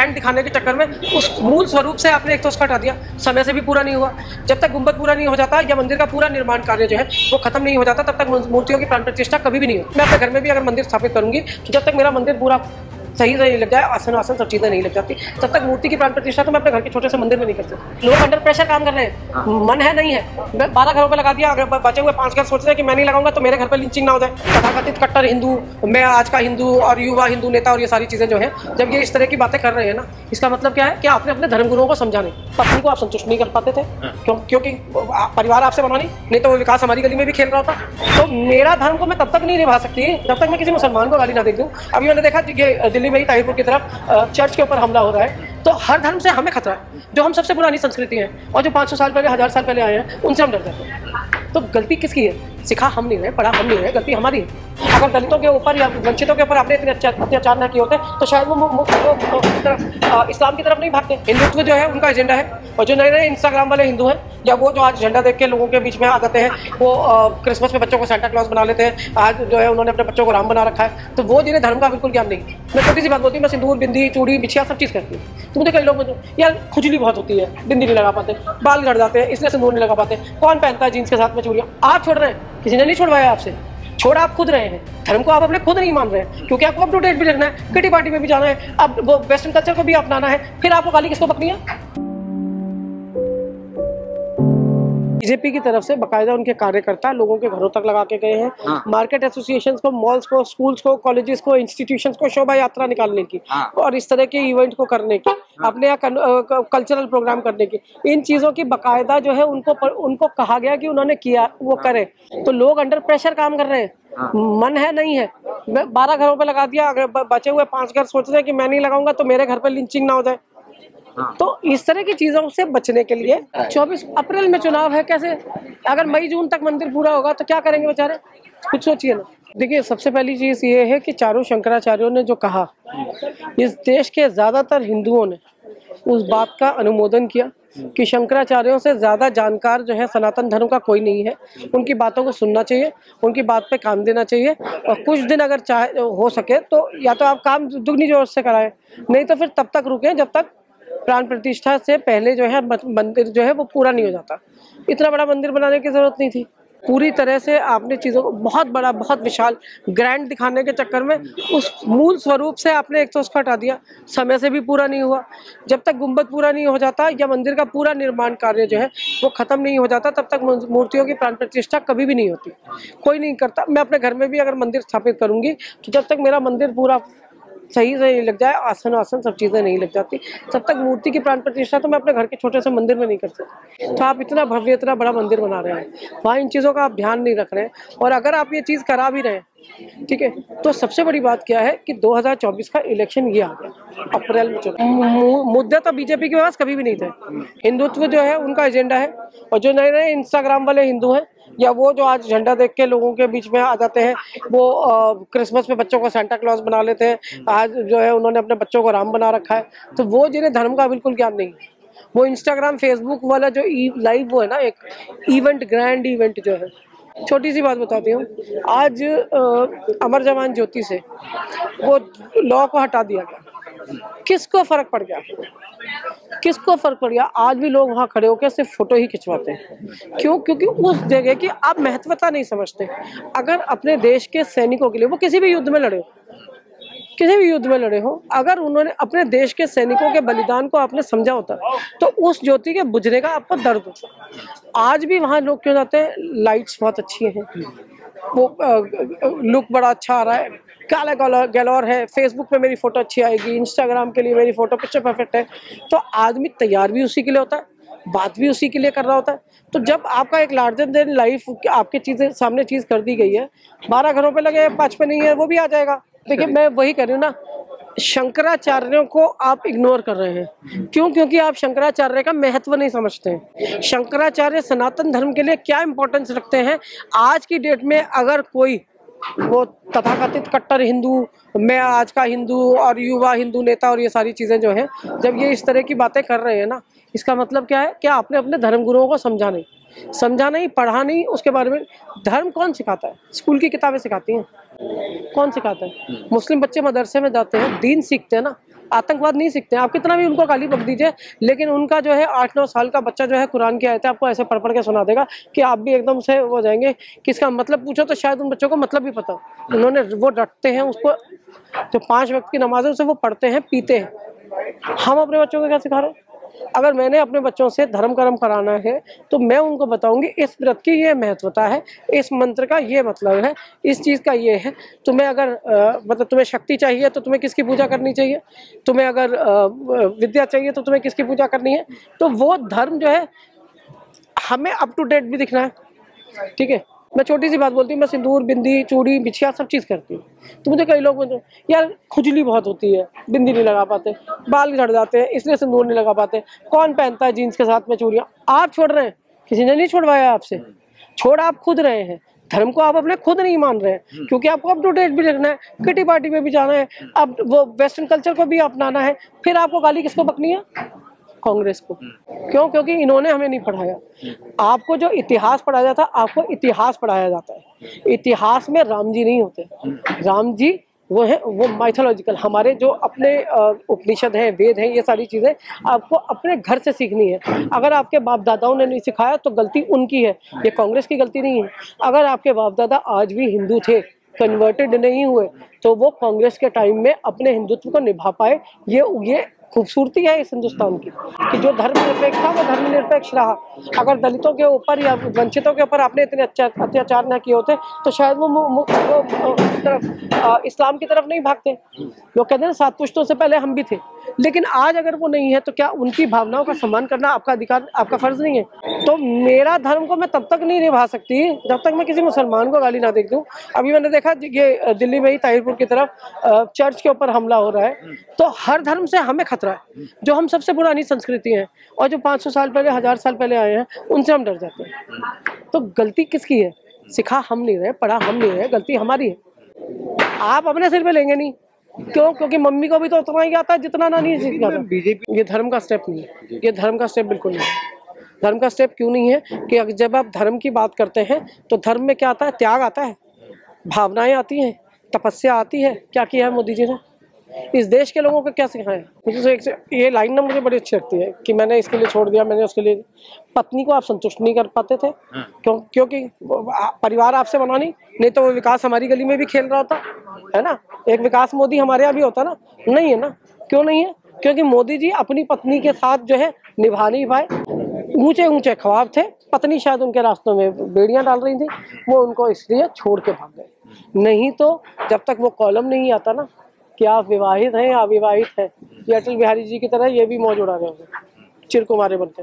Grand दिखाने के चक्कर में उस मूल स्वरूप से आपने एक तो उसका हटा दिया। समय से भी पूरा नहीं हुआ। जब तक गुंबद पूरा नहीं हो जाता या मंदिर का पूरा निर्माण कार्य जो है, वो खत्म नहीं हो जाता, तब तक मूर्तियों की प्राण प्रतिष्ठा कभी भी नहीं होती मैं अपने घर में भी अगर मंदिर स्थापित करूँगी तो जब तक मेरा मंदिर पूरा सही से नहीं लग जाए आसन आसन सब चीज़ें नहीं लग जाती। तब तक मूर्ति की प्राण प्रतिष्ठा तो मैं अपने घर के छोटे से मंदिर में नहीं कर सकती लोग अंडर प्रेशर काम कर रहे हैं। मन है नहीं है। मैं बारह घरों पर लगा दिया अगर बचे हुए पाँच घर सोच रहे हैं कि मैं नहीं लगाऊँगा तो मेरे घर पर लिंचिंग ना हो जाए। तथाकथित कट्टर हिंदू मैं आज का हिंदू और युवा हिंदू नेता और ये सारी चीज़ें जो है जब ये इस तरह की बातें कर रहे हैं ना इसका मतलब क्या है कि आपने अपने धर्मगुरुओं को समझा नहीं। पत्नी को आप संतुष्ट नहीं कर पाते थे। क्योंकि परिवार आपसे बना नहीं नहीं तो वो विकास हमारी गली में भी खेल रहा था। तो मेरा धर्म को मैं तब तक नहीं निभा सकती जब तक मैं किसी मुसलमान को गाली ना दे दूँ। अभी मैंने देखा कि ये दिल्ली में ही की तरफ़ चर्च के ऊपर हमला हो रहा है। तो हर धर्म से हमें खतरा है। जो हम सबसे पुरानी संस्कृति है और जो 500 साल पहले, हज़ार साल पहले आए हैं, उनसे हम डर जाते हैं। तो गलती किसकी है? सिखा हम नहीं रहे, पढ़ा हम नहीं रहे, गलती हमारी है। अगर दलितों के ऊपर या वंचितों के ऊपर आपने इतने अत्या- अत्याचार न किए होते तो शायद वो इस्लाम की तरफ़ नहीं भागते। हिंदुत्व जो है, उनका एजेंडा है। और जो नए नए इंस्टाग्राम वाले हिंदू हैं, या वो जो आज झंडा देख के लोगों के बीच में आ जाते हैं, वो क्रिसमस में बच्चों को सेंटा क्लॉज बना लेते हैं। आज जो है, उन्होंने अपने बच्चों को राम बना रखा है। तो वो जिन्हें धर्म का बिल्कुल ज्ञान नहीं, मैं छोटी सी बात बोलती हूँ, मैं सिंदूर, बिंदी, चूड़ी, बिछिया सब चीज़ करती हूँ। तो मुझे कई लोग मुझे यार, खुजली बहुत होती है, बिंदी नहीं लगा पाते, बाल झड़ जाते हैं, इसलिए सिंदूर नहीं लगा पाते। कौन पहनता है जीन्स के साथ में चूड़ियाँ? आप छोड़ रहे हैं। किसी ने नहीं छोड़वाया आपसे? छोड़ आप खुद रहे हैं। धर्म को आप अपने खुद नहीं मान रहे हैं, क्योंकि आपको अप टू डेट भी रखना है, किटी पार्टी में भी जाना है, अब वो वेस्टर्न कल्चर को भी अपनाना है, फिर आपको गाली किसको पकड़ी है? बीजेपी की तरफ़ से बकायदा उनके कार्यकर्ता लोगों के घरों तक लगा के गए हैं। हाँ। मार्केट एसोसिएशन को मॉल्स को स्कूल्स को कॉलेजेस को इंस्टीट्यूशन को शोभा यात्रा निकालने की हाँ। और इस तरह के इवेंट को करने की अपने यहाँ कल्चरल प्रोग्राम करने की। इन चीज़ों की बकायदा जो है उनको पर, उनको कहा गया कि उन्होंने किया वो करें। तो लोग अंडर प्रेशर काम कर रहे हैं। मन है नहीं है। मैं बारह घरों पे लगा दिया अगर बचे हुए पाँच घर सोच रहे हैं कि मैं नहीं लगाऊँगा तो मेरे घर पे लिंचिंग ना हो जाए। हाँ। तो इस तरह की चीज़ों से बचने के लिए 24 अप्रैल में चुनाव है कैसे? अगर मई जून तक मंदिर पूरा होगा तो क्या करेंगे बेचारे? कुछ सोचिए ना। देखिए सबसे पहली चीज़ ये है कि चारों शंकराचार्यों ने जो कहा इस देश के ज़्यादातर हिंदुओं ने उस बात का अनुमोदन किया कि शंकराचार्यों से ज़्यादा जानकार जो है सनातन धर्म का कोई नहीं है। उनकी बातों को सुनना चाहिए उनकी बात पे काम देना चाहिए और कुछ दिन अगर चाहे हो सके तो या तो आप काम दुगनी ज़ोर से कराएँ नहीं तो फिर तब तक रुकें जब तक प्राण प्रतिष्ठा से पहले जो है मंदिर जो है वो पूरा नहीं हो जाता। इतना बड़ा मंदिर बनाने की ज़रूरत नहीं थी। पूरी तरह से आपने चीज़ों को बहुत बड़ा, बहुत विशाल ग्रैंड दिखाने के चक्कर में उस मूल स्वरूप से आपने एक तो उसका हटा दिया। समय से भी पूरा नहीं हुआ। जब तक गुंबद पूरा नहीं हो जाता या मंदिर का पूरा निर्माण कार्य जो है वो खत्म नहीं हो जाता, तब तक मूर्तियों की प्राण प्रतिष्ठा कभी भी नहीं होती। कोई नहीं करता। मैं अपने घर में भी अगर मंदिर स्थापित करूँगी तो जब तक मेरा मंदिर पूरा सही से नहीं लग जाए, आसन आसन सब चीज़ें नहीं लग जाती। तब तक मूर्ति की प्राण प्रतिष्ठा तो मैं अपने घर के छोटे से मंदिर में नहीं कर सकती। तो आप इतना भव्य, इतना बड़ा मंदिर बना रहे हैं। वहाँ इन चीज़ों का आप ध्यान नहीं रख रहे हैं। और अगर आप ये चीज़ करा भी रहे हैं ठीक है? तो सबसे बड़ी बात क्या है कि 2024 का इलेक्शन ये आ गया अप्रैल में चुनाव। मु- मुद्दे तो बीजेपी के पास कभी भी नहीं थे। हिंदुत्व जो है उनका एजेंडा है। और जो नए नए इंस्टाग्राम वाले हिंदू हैं या वो जो आज झंडा देख के लोगों के बीच में आ जाते हैं वो क्रिसमस पे बच्चों को सेंटा क्लॉज बना लेते हैं। आज जो है उन्होंने अपने बच्चों को राम बना रखा है। तो वो जिन्हें धर्म का बिल्कुल ज्ञान नहीं है वो इंस्टाग्राम फेसबुक वाला जो लाइव वो है ना एक इवेंट ग्रैंड इवेंट जो है छोटी सी बात बताती हूँ। आज आ, अमर जवान ज्योति से वो लॉ को हटा दिया गया। किसको फ़र्क पड़ गया? किसको फ़र्क पड़ गया? आज भी लोग वहाँ खड़े होकर सिर्फ़ फ़ोटो ही खिंचवाते हैं। क्यों? क्योंकि उस जगह की आप महत्वता नहीं समझते। अगर अपने देश के सैनिकों के लिए वो किसी भी युद्ध में लड़े किसी भी युद्ध में लड़े हो, अगर उन्होंने अपने देश के सैनिकों के बलिदान को आपने समझा होता तो उस ज्योति के बुझने का आपको दर्द होता। आज भी वहाँ लोग क्यों जाते हैं? लाइट्स बहुत अच्छी हैं। वो लुक बड़ा अच्छा आ रहा है। काला गैलोर गैलोर है। फेसबुक पे मेरी फ़ोटो अच्छी आएगी। इंस्टाग्राम के लिए मेरी फ़ोटो पिक्चर परफेक्ट है। तो आदमी तैयार भी उसी के लिए होता है। बात भी उसी के लिए कर रहा होता है। तो जब आपका एक लार्जर देन लाइफ आपके चीज़ें सामने चीज़ कर दी गई है, बारह घरों पे लगे पाँच पे नहीं है, वो भी आ जाएगा। देखिए मैं वही कह रही हूँ ना शंकराचार्यों को आप इग्नोर कर रहे हैं। क्यों? क्योंकि आप शंकराचार्य का महत्व नहीं समझते। हैं शंकराचार्य सनातन धर्म के लिए क्या इंपॉर्टेंस रखते हैं? आज की डेट में अगर कोई वो तथाकथित कट्टर हिंदू, मैं आज का हिंदू और युवा हिंदू नेता और ये सारी चीज़ें जो हैं, जब ये इस तरह की बातें कर रहे हैं ना, इसका मतलब क्या है? क्या आपने अपने धर्मगुरुओं को समझा नहीं? समझा नहीं, पढ़ा नहीं, उसके बारे में धर्म कौन सिखाता है? स्कूल की किताबें सिखाती हैं। कौन सिखाता है? मुस्लिम बच्चे मदरसे में जाते हैं, दीन सीखते हैं ना आतंकवाद नहीं सीखते हैं। आप कितना भी उनको गाली बक दीजिए, लेकिन उनका जो है आठ नौ साल का बच्चा जो है कुरान की आयतें आपको ऐसे पढ़ पढ़ के सुना देगा कि आप भी एकदम से वो जाएँगे कि इसका मतलब पूछो तो शायद उन बच्चों को मतलब भी पता। उन्होंने वो डटते हैं, उसको जो पाँच वक्त की नमाज़ है, उसे वो पढ़ते हैं, पीते हैं। हम अपने बच्चों को क्या सिखा रहे हैं? अगर मैंने अपने बच्चों से धर्म कर्म कराना है तो मैं उनको बताऊँगी, इस व्रत की ये महत्वता है, इस मंत्र का ये मतलब है, इस चीज़ का ये है। तुम्हें अगर मतलब तुम्हें शक्ति चाहिए तो तुम्हें किसकी पूजा करनी चाहिए? तुम्हें अगर विद्या चाहिए तो तुम्हें किसकी पूजा करनी है? तो वो धर्म जो है, हमें अप टू डेट भी दिखना है। ठीक है? मैं छोटी सी बात बोलती हूँ, मैं सिंदूर, बिंदी, चूड़ी, बिछिया सब चीज़ करती हूँ। तो मुझे कई लोग यार, खुजली बहुत होती है, बिंदी नहीं लगा पाते, बाल झड़ जाते हैं, इसलिए सिंदूर नहीं लगा पाते। कौन पहनता है जीन्स के साथ में चूड़ियाँ? आप छोड़ रहे हैं। किसी ने नहीं छोड़वाया आपसे। छोड़, आप खुद रहे हैं। धर्म को आप अपने खुद नहीं मान रहे हैं, क्योंकि आपको अप टू डेट भी रखना है किटी पार्टी में भी जाना है। अब वो वेस्टर्न कल्चर को भी अपनाना है, फिर आपको गाली किसको बकनी है? कांग्रेस को। क्यों? क्योंकि इन्होंने हमें नहीं पढ़ाया। आपको जो इतिहास पढ़ाया जाता है आपको इतिहास पढ़ाया जाता है। इतिहास में राम जी नहीं होते। राम जी वो है वो माइथोलॉजिकल हमारे जो अपने उपनिषद हैं वेद हैं ये सारी चीज़ें आपको अपने घर से सीखनी है। अगर आपके बाप दादाओं ने नहीं सिखाया तो गलती उनकी है। ये कांग्रेस की गलती नहीं है। अगर आपके बाप दादा आज भी हिंदू थे कन्वर्टेड नहीं हुए तो वो कांग्रेस के टाइम में अपने हिंदुत्व को निभा पाए ये ये खूबसूरती है इस हिंदुस्तान की, कि जो धर्मनिरपेक्ष था, वो धर्मनिरपेक्ष रहा। अगर दलितों के ऊपर या वंचितों के ऊपर आपने इतने अच्छा अत्याचार न किए होते तो शायद वो तरफ़ इस्लाम की तरफ़ नहीं भागते। लोग कहते हैं सात पुश्तों से पहले हम भी थे। लेकिन आज अगर वो नहीं है तो क्या उनकी भावनाओं का सम्मान करना आपका अधिकार, आपका फ़र्ज़ नहीं है? तो मेरा धर्म को मैं तब तक नहीं निभा सकती जब तक मैं किसी मुसलमान को गाली ना देख दूँ। अभी मैंने देखा ये दिल्ली में ही ताहिरपुर की तरफ़ चर्च के ऊपर हमला हो रहा है। तो हर धर्म से हमें खतरा है। जो हम सबसे पुरानी संस्कृति है और जो 500 साल पहले, हज़ार साल पहले आए हैं, उनसे हम डर जाते हैं। तो गलती किसकी है? सिखा हम नहीं रहे, पढ़ा हम नहीं रहे, गलती हमारी है। आप अपने सिर पे लेंगे नहीं। क्यों? क्योंकि मम्मी को भी तो उतना ही आता है जितना ना नहीं जितना बीजेपी ये धर्म का स्टेप नहीं है। ये धर्म का स्टेप बिल्कुल नहीं है। धर्म का स्टेप क्यों नहीं है? कि जब आप धर्म की बात करते हैं तो धर्म में क्या आता है? त्याग आता है। भावनाएँ आती हैं तपस्या आती है। क्या किया है मोदी जी ने? इस देश के लोगों को क्या सिखाया है मुझे तो एक ये लाइन ना मुझे बड़ी अच्छी लगती है कि मैंने इसके लिए छोड़ दिया मैंने उसके लिए पत्नी को आप संतुष्ट नहीं कर पाते थे? क्यों क्योंकि परिवार आपसे बना नहीं नहीं तो वो विकास हमारी गली में भी खेल रहा होता है ना? एक विकास मोदी हमारे यहाँ भी होता ना? नहीं है ना? क्यों नहीं है? क्योंकि मोदी जी अपनी पत्नी के साथ जो है निभा नहीं पाए। ऊँचे ऊँचे ख्वाब थे। पत्नी शायद उनके रास्तों में बेड़ियाँ डाल रही थी। वो उनको इसलिए छोड़ के भाग गए। नहीं तो जब तक वो कॉलम नहीं आता ना कि आप विवाहित हैं या अविवाहित हैं। ये अटल बिहारी जी की तरह ये भी मौज उड़ा रहे होंगे। चिर कुमारे बनते